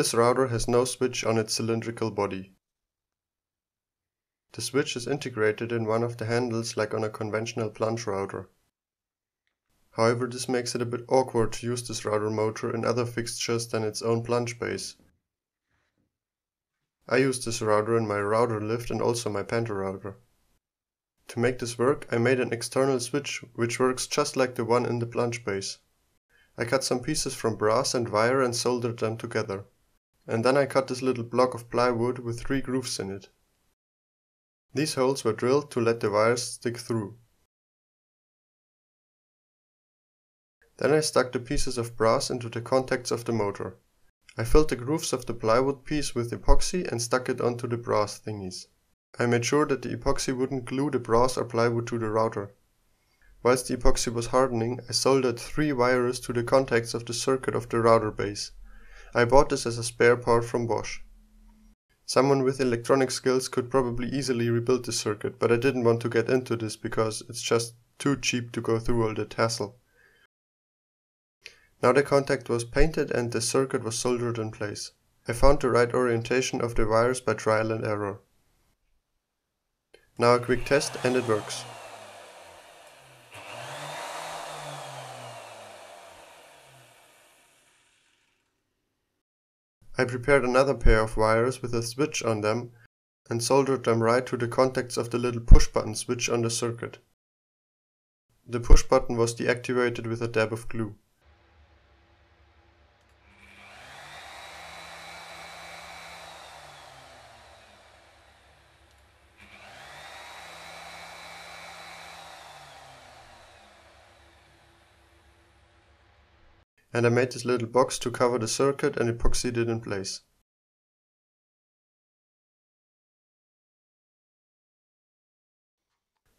This router has no switch on its cylindrical body. The switch is integrated in one of the handles like on a conventional plunge router. However, this makes it a bit awkward to use this router motor in other fixtures than its own plunge base. I use this router in my router lift and also my pantorouter. To make this work, I made an external switch which works just like the one in the plunge base. I cut some pieces from brass and wire and soldered them together. And then I cut this little block of plywood with three grooves in it. These holes were drilled to let the wires stick through. Then I stuck the pieces of brass into the contacts of the motor. I filled the grooves of the plywood piece with epoxy and stuck it onto the brass thingies. I made sure that the epoxy wouldn't glue the brass or plywood to the router. Whilst the epoxy was hardening, I soldered three wires to the contacts of the circuit of the router base. I bought this as a spare part from Bosch. Someone with electronic skills could probably easily rebuild the circuit, but I didn't want to get into this because it's just too cheap to go through all that hassle. Now the contact was painted and the circuit was soldered in place. I found the right orientation of the wires by trial and error. Now a quick test and it works. I prepared another pair of wires with a switch on them and soldered them right to the contacts of the little push button switch on the circuit. The push button was deactivated with a dab of glue. And I made this little box to cover the circuit and epoxied it in place.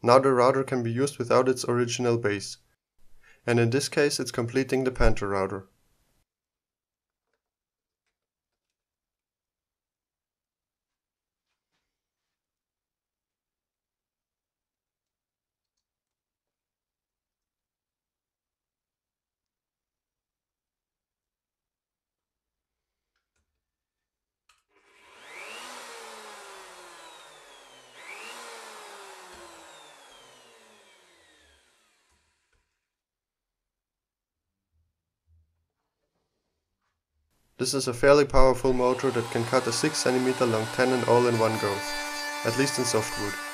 Now the router can be used without its original base, and in this case it's completing the pantorouter. This is a fairly powerful motor that can cut a 6cm long tenon all in one go, at least in softwood.